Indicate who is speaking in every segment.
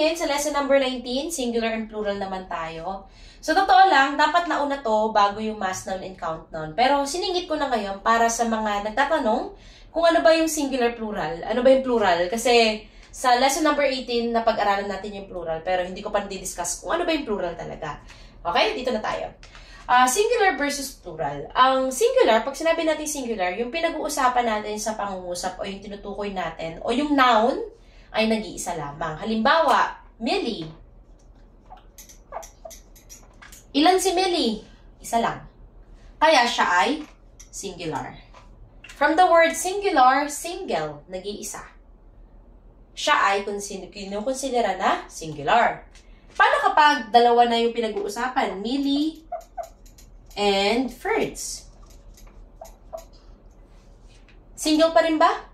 Speaker 1: ngayon sa lesson number 19, singular and plural naman tayo. So, totoo lang, dapat nauna to bago yung mass noun and count noun. Pero siningit ko na ngayon para sa mga nagtatanong kung ano ba yung singular plural. Ano ba yung plural? Kasi sa lesson number 18, napag-aralan natin yung plural. Pero hindi ko pa discuss kung ano ba yung plural talaga. Okay? Dito na tayo. Uh, singular versus plural. Ang singular, pag sinabi natin singular, yung pinag-uusapan natin sa pangungusap o yung tinutukoy natin o yung noun ay nag-iisa lamang. Halimbawa, Millie. Ilan si Millie? Isa lang. Kaya siya ay singular. From the word singular, single, nag-iisa. Siya ay kinukonsidera na singular. Paano kapag dalawa na yung pinag-uusapan? Millie and Ferds. Single pa rin ba?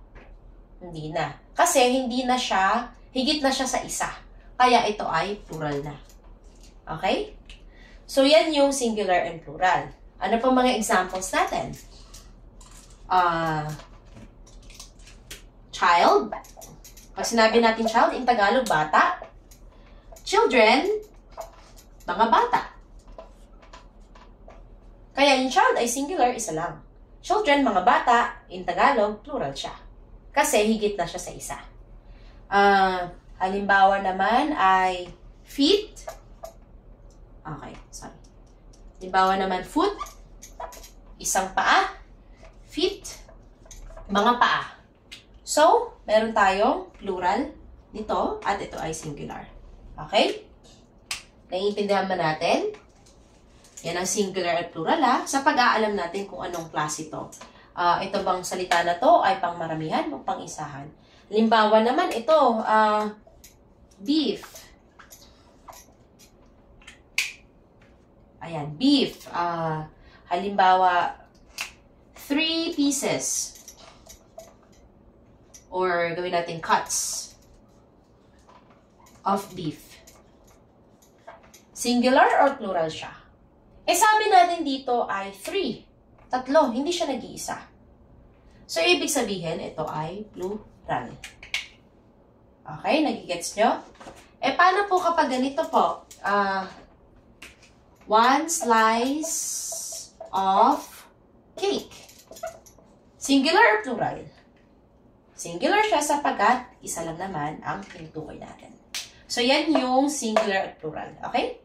Speaker 1: Hindi na. Kasi hindi na siya, higit na siya sa isa. Kaya ito ay plural na. Okay? So, yan yung singular and plural. Ano pa mga examples natin? Uh, child. Pag sinabi natin child, in Tagalog, bata. Children, mga bata. Kaya yung child ay singular, isa lang. Children, mga bata, in Tagalog, plural siya. Kasi higit na siya sa isa. Uh, halimbawa naman ay feet. Okay, sorry. Halimbawa naman foot, isang paa, feet, mga paa. So, meron tayong plural nito at ito ay singular. Okay? Naiintindihan ba natin? Yan ang singular at plural ha, sa pag-aalam natin kung anong klase ito. Uh, ito bang salita na to ay pang maramihan o pang isahan? Limbawa naman ito, uh, beef. Ayan, beef. Uh, halimbawa, three pieces. Or gawin natin cuts of beef. Singular or plural siya? Eh sabi natin dito ay three. Tatlo, hindi siya nag-iisa. So, ibig sabihin, ito ay plural. Okay, nagigets nyo? Eh, paano po kapag ganito po? Uh, one slice of cake. Singular or plural? Singular siya sapagkat isa lang naman ang tinutukoy natin. So, yan yung singular at plural. Okay?